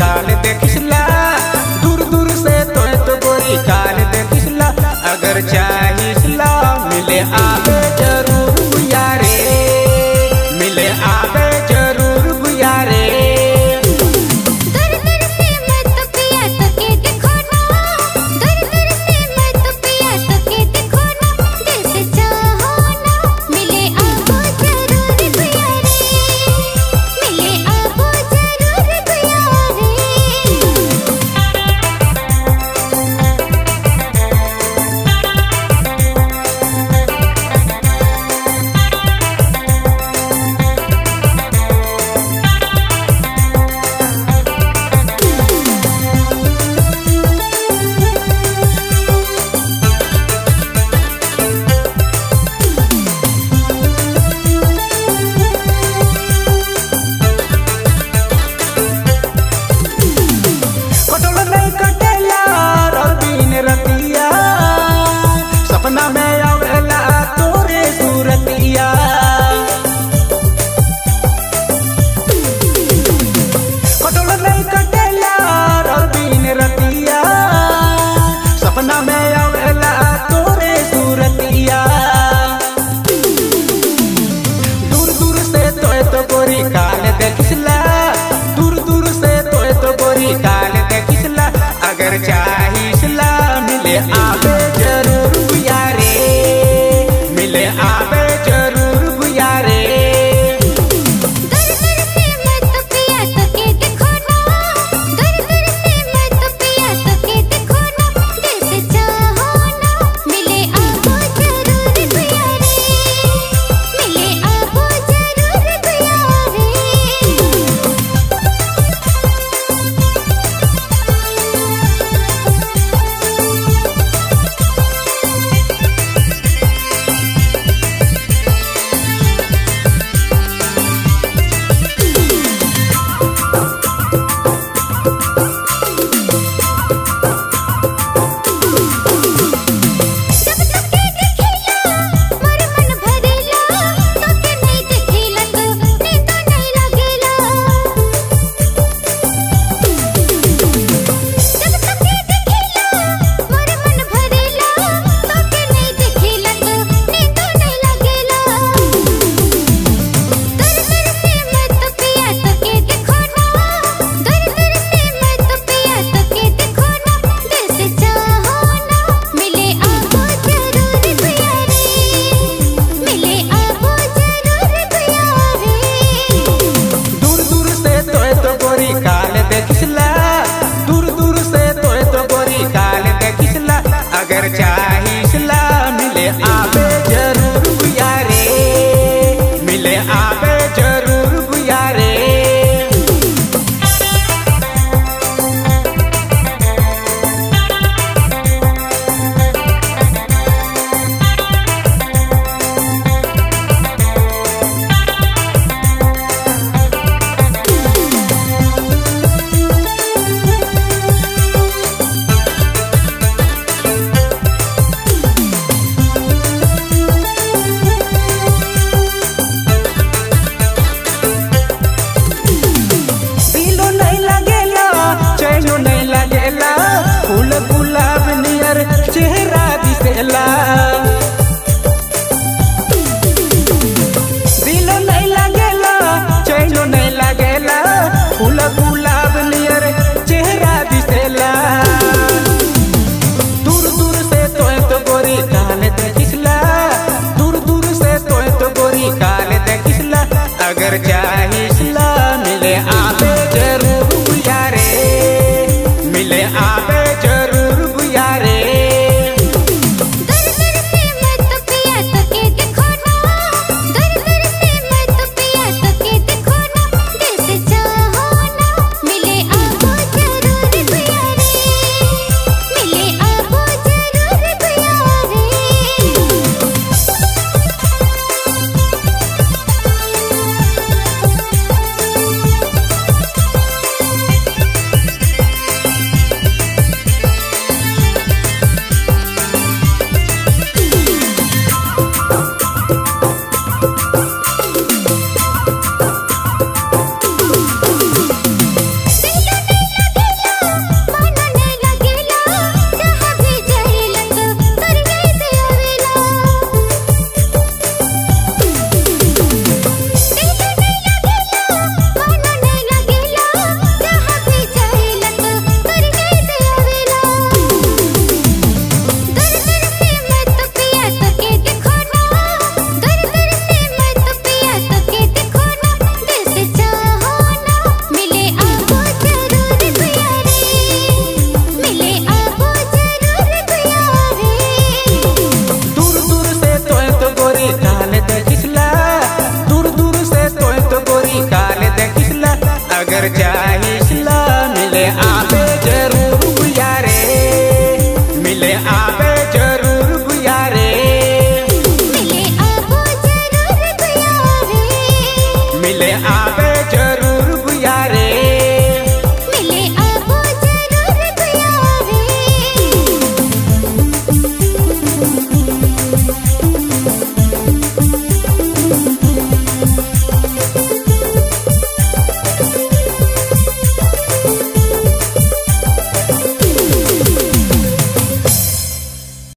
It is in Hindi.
काल देखिस चरचाही इस्लाम ले आवे লাগে अगर चाहिस मिले आवे ज़रूर भैया रे मिले आवे ज़रूर भैया रे मिले आवे ज़रूर भैया रे मिले आवे